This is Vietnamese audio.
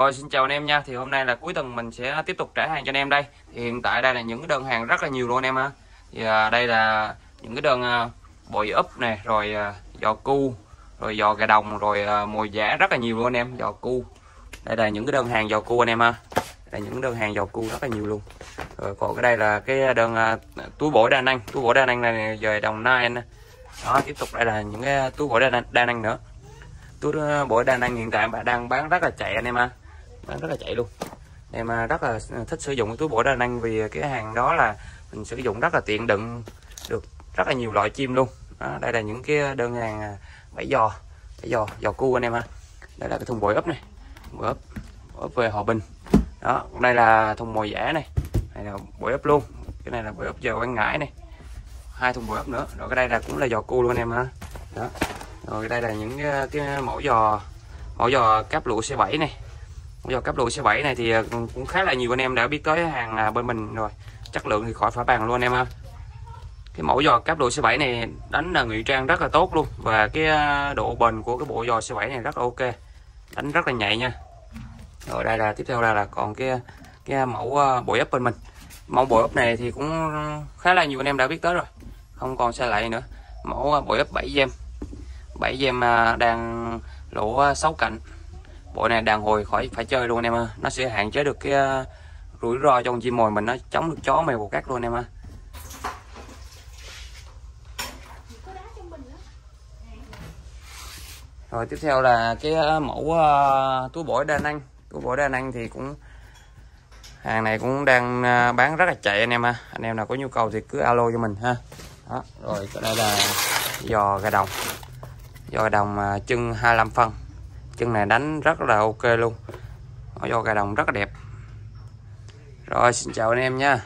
Rồi xin chào anh em nha. Thì hôm nay là cuối tuần mình sẽ tiếp tục trả hàng cho anh em đây. Thì hiện tại đây là những cái đơn hàng rất là nhiều luôn anh em ha Thì à, đây là những cái đơn à, bội úp này Rồi à, giò cu Rồi giò gà đồng Rồi à, mồi giả rất là nhiều luôn anh em Giò cu. Đây là những cái đơn hàng giò cu anh em ha Đây là những đơn hàng giò cu rất là nhiều luôn. Rồi còn cái đây là cái đơn à, túi bổi đa năng. Túi bổi đa năng này về đồng nai anh Đó tiếp tục đây là những cái túi bổi đa, đa năng nữa. Túi à, bổi đa năng hiện tại bạn đang bán rất là chạy anh em ha nó rất là chạy luôn. Em à, rất là thích sử dụng cái túi bộ đa năng vì cái hàng đó là mình sử dụng rất là tiện đựng được rất là nhiều loại chim luôn. Đó, đây là những cái đơn hàng bảy giò bảy giò giò cu anh em ha đây là cái thùng bội ấp này. Bội ấp ấp về hòa bình. Đó đây là thùng mồi giả này. Này là bội ấp luôn. Cái này là bội ấp giò quang ngãi này. Hai thùng bội ấp nữa. Rồi cái đây là cũng là giò cu luôn anh em ha đó. Rồi đây là những cái, cái mẫu giò mẫu giò cáp lụa C7 này do cấp độ C7 này thì ờ, cũng khá là nhiều anh em đã biết tới hàng à, bên mình rồi. Chất lượng thì khỏi phải bàn luôn anh em ha cái mẫu giò cáp độ C7 này đánh là ngụy trang rất là tốt luôn. Và cái à, độ bền của cái bộ giò C7 này rất là ok. Đánh rất là nhạy nha. Rồi đây là tiếp theo là, là còn cái cái mẫu à, bộ ấp bên mình. Mẫu bộ ấp này thì cũng khá là nhiều anh em đã biết tới rồi. Không còn xa lại nữa. Mẫu bộ ấp 7 gem. 7 gem đang lỗ 6 cạnh bộ này đàn hồi khỏi phải chơi luôn em ơi. Nó sẽ hạn chế được cái ờ, rủi ro trong chim mồi mình. Nó chống được chó mèo của cát luôn em ơi. Rồi tiếp theo là cái ờ, mẫu uh, túi bổi đa năng. Túi bổi đa năng thì cũng hàng này cũng đang uh, bán rất là chạy anh em ha anh em nào có nhu cầu thì cứ alo cho mình ha. Đó rồi đây là giò gà đồng. Giò gà đồng uh, chân 25 phân chân này đánh rất là ok luôn. Ở do gà đồng rất là đẹp. Rồi, xin chào anh em nha.